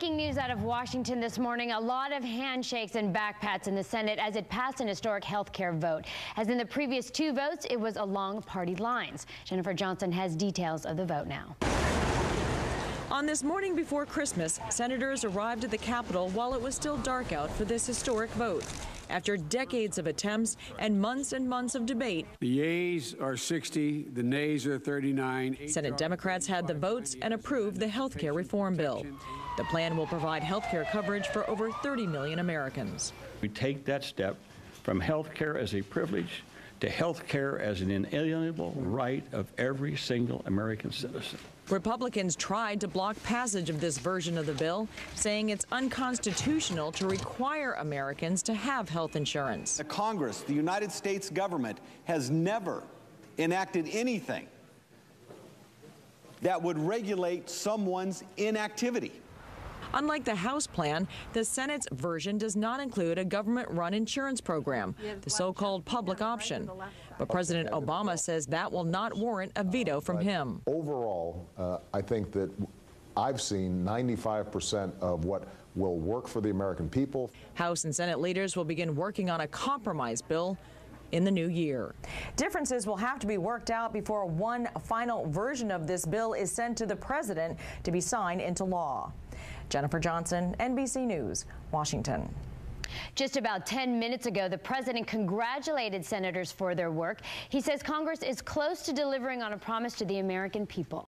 Breaking news out of Washington this morning. A lot of handshakes and backpats in the Senate as it passed an historic health care vote. As in the previous two votes, it was along party lines. Jennifer Johnson has details of the vote now. On this morning before Christmas, senators arrived at the Capitol while it was still dark out for this historic vote. After decades of attempts and months and months of debate, the yeas are 60, the nays are 39. Senate Democrats had the votes and approved the health care reform bill. The plan will provide health care coverage for over 30 million Americans. We take that step from health care as a privilege to health care as an inalienable right of every single American citizen. Republicans tried to block passage of this version of the bill, saying it's unconstitutional to require Americans to have health insurance. The Congress, the United States government, has never enacted anything that would regulate someone's inactivity. Unlike the House plan, the Senate's version does not include a government run insurance program, the so called public option. But President Obama says that will not warrant a veto from him. Overall, uh, I think that I've seen 95% of what will work for the American people. House and Senate leaders will begin working on a compromise bill in the new year. Differences will have to be worked out before one final version of this bill is sent to the president to be signed into law. Jennifer Johnson, NBC News, Washington. Just about 10 minutes ago, the president congratulated senators for their work. He says Congress is close to delivering on a promise to the American people.